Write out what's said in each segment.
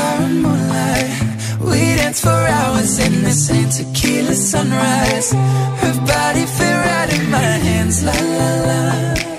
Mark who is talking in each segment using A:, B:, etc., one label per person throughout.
A: Star and moonlight. We danced for hours in the same tequila sunrise. Her body fit right in my hands, la la la.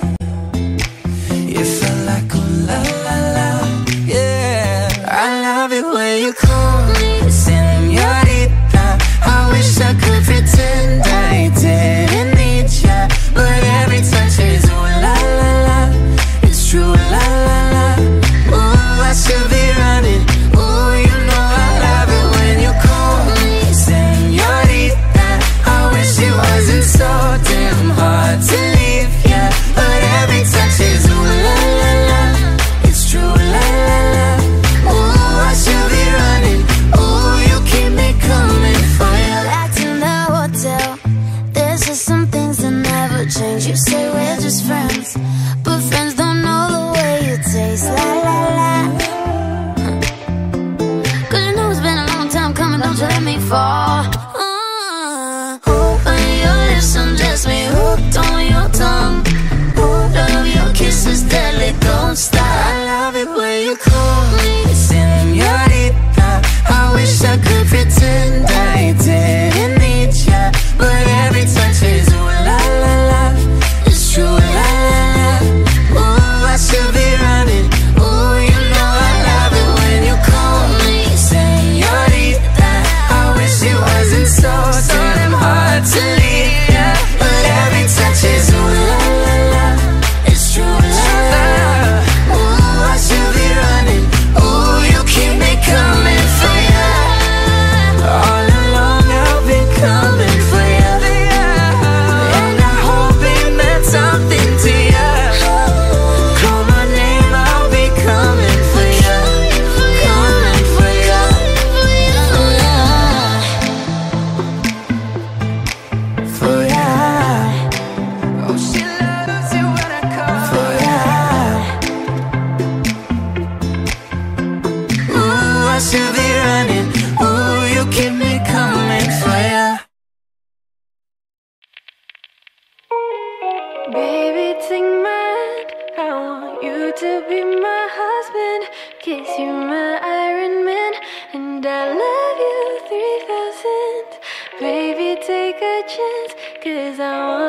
B: There's just some things that never change. You say we're just friends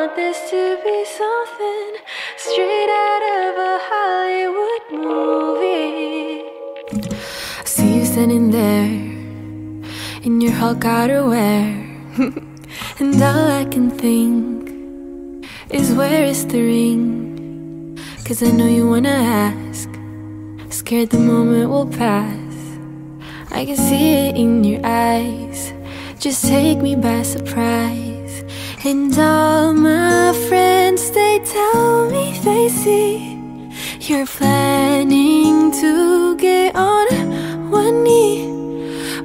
C: want this to be something straight out of a Hollywood movie. I see you standing there in your Hulk outerwear, and all I can think is where is the ring? Cause I know you wanna ask, scared the moment will pass. I can see it in your eyes, just take me by surprise. And all my friends, they tell me they see You're planning to get on one knee.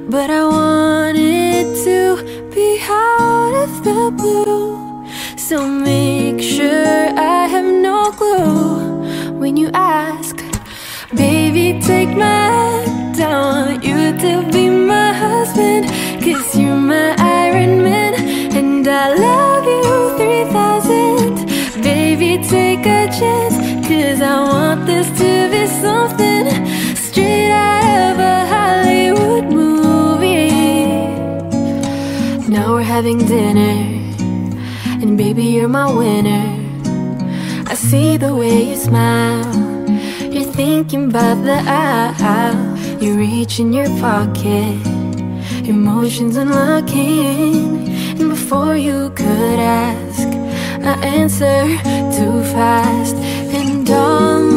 C: But I wanted to be out of the blue. So make sure I have no clue When you ask, baby take my hand I want you to be my husband. Thanksgiving dinner. And baby, you're my winner. I see the way you smile. You're thinking about the aisle. You reach in your pocket. Emotions unlocking. And before you could ask I answer too fast. And all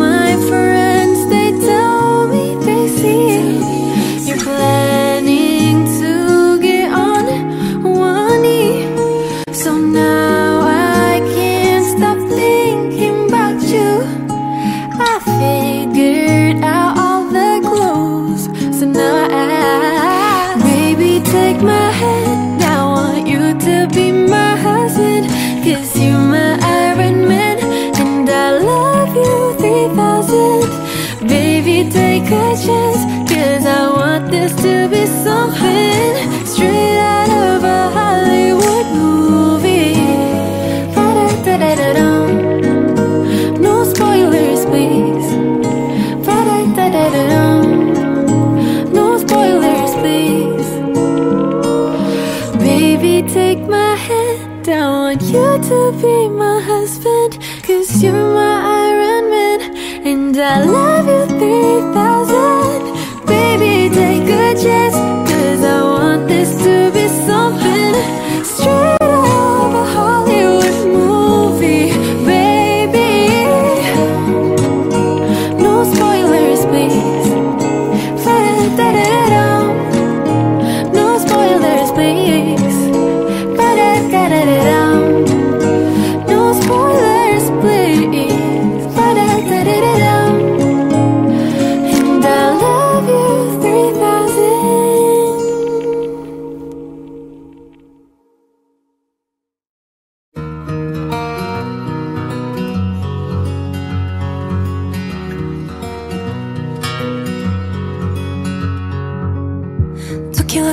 C: to be my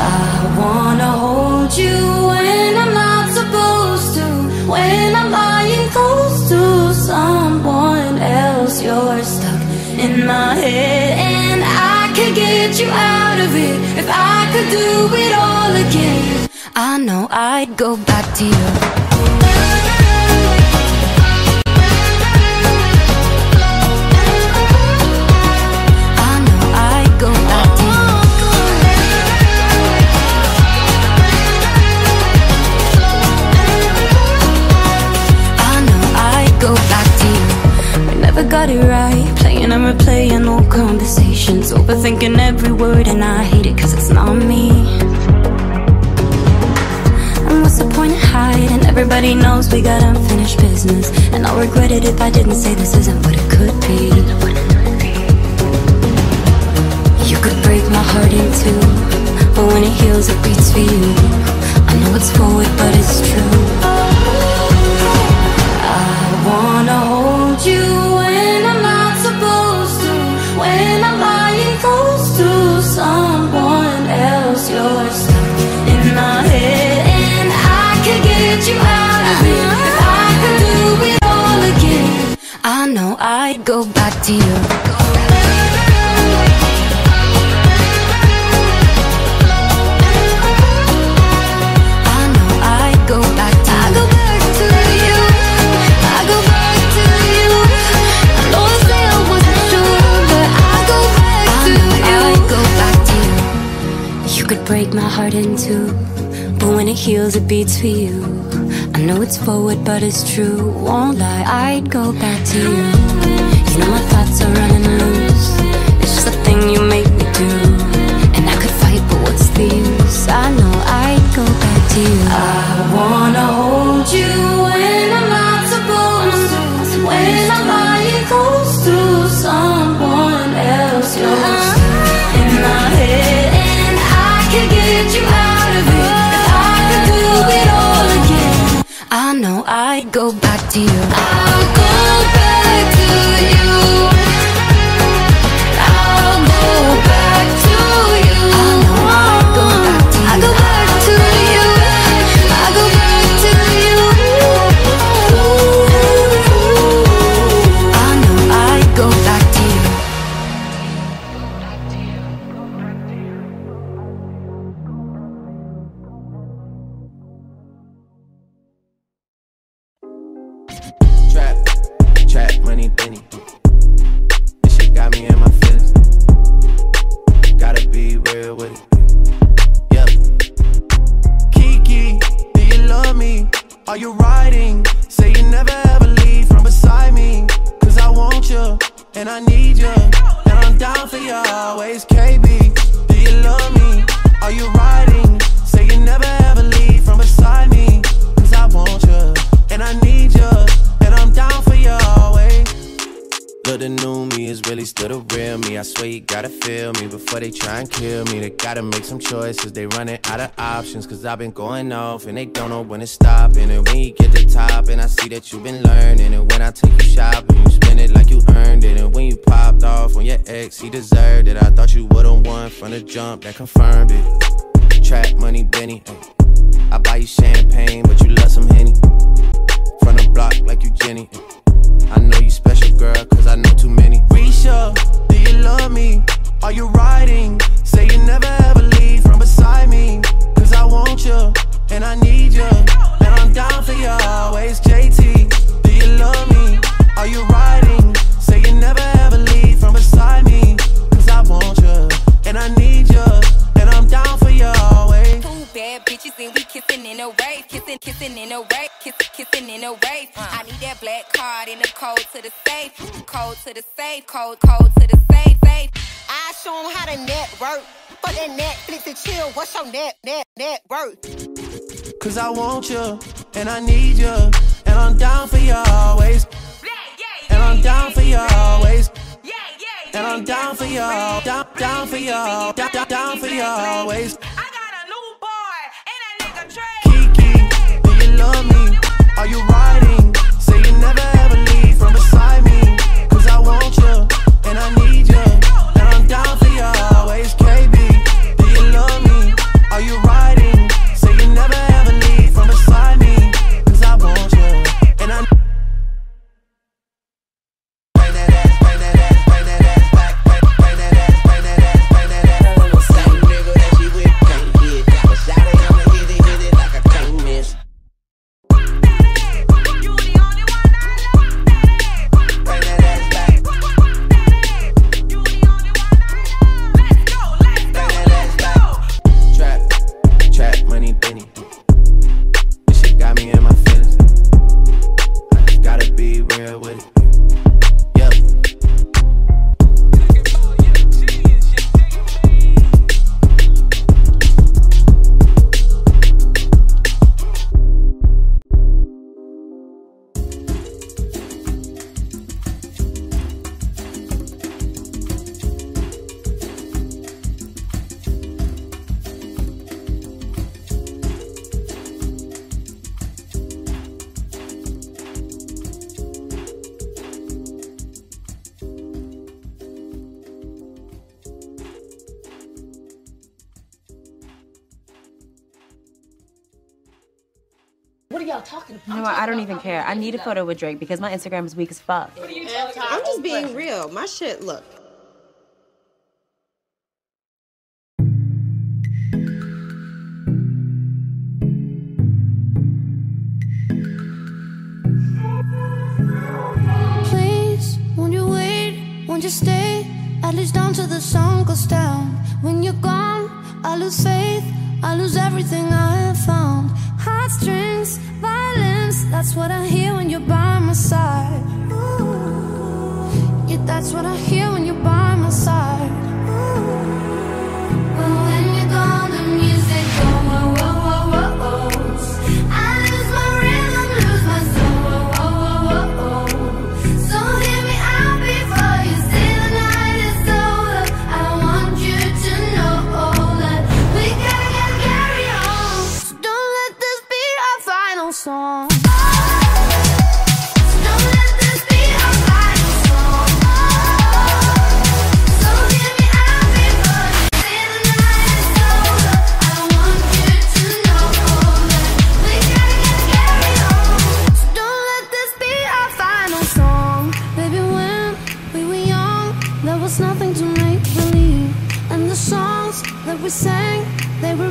B: I wanna hold you when I'm not supposed to. When I'm lying close to someone else, you're stuck in my head, and I could get you out of it if I could do it all again. I know I'd go back to you. Got it right. Playing and replaying old conversations. Overthinking every word, and I hate it cause it's not me. And what's the point of hiding? Everybody knows we got unfinished business. And I'll regret it if I didn't say this isn't what it could be. You could break my heart in two, but when it heals, it beats for you. I know it's forward, you. I go back to you I go back to you. Don't say I wasn't sure, but I go back. I know I'd go back to you. You could break my heart in two, but when it heals, it beats for you. I know it's forward, but it's true. Won't lie, I'd go back to you. You know my thoughts are running loose. It's just a thing you make me do, and I could fight, but what's the use? I know I'd go back to you.
D: Money, penny. Before they try and kill me. They gotta make some choices, they running out of options. Cause I've been going off and they don't know when to stop. And when you get to top, and I see that you've been learning. And when I take you shopping, you spend it like you earned it. And when you popped off on your ex, he deserved it. I thought you would've won from the jump that confirmed it. Trap money, Benny. I buy you champagne, but you love some Henny. From the block like you Jenny. I know you special, girl, cause I know too many. Risha, do you love me? Are you riding? Say you never ever leave from beside me. Cause I want you, and I need you. And I'm down for you always, JT. Do you love me? Are you riding? Say you never ever leave from beside me. Cause I want you, and I need you. And I'm down for you always.
E: Two bad bitches and we kissing in a Wraith, kissing, kissing in a Wraith, kissing, kissing in a Wraith. I need that black card in the code to the safe, code to the safe, code, code to the safe,
F: show 'em how to network. For that Netflix and chill, what's your net, net, net worth?
D: Cause I want you, and I need you, and I'm down for you always. And I'm down for you always. And I'm down for you, down, down for you, down, down, down for you always.
E: I got a new boy and a nigga Trey.
D: Kiki, do you love me? Are you riding? Say you never You
G: know what? I don't even care. I need a photo with Drake because my Instagram is weak as fuck.
F: I'm just being real. My shit, look.
H: Please, won't you wait? Won't you stay? At least until the sun goes down. When you're gone, I lose faith. I lose everything I have found. Heartstrings, violence. That's what I hear when you're by my side. Yeah, that's what I hear when you're by my side. That we sang, they were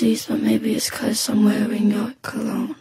C: but maybe it's cause I'm wearing your cologne.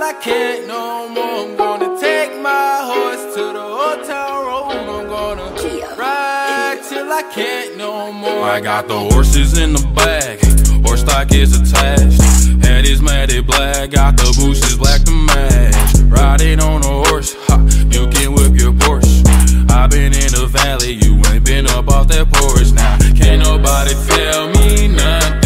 C: till I can't no
D: more. I'm gonna take my horse to the old town road. I'm gonna ride till I can't no more.
I: I got the horses in the back, horse stock is attached. Head is matted black, got the boots is black to match. Riding on a horse, ha, you can whip your Porsche. i been in the valley, you ain't been up off that porch. Now, can't nobody tell me nothing.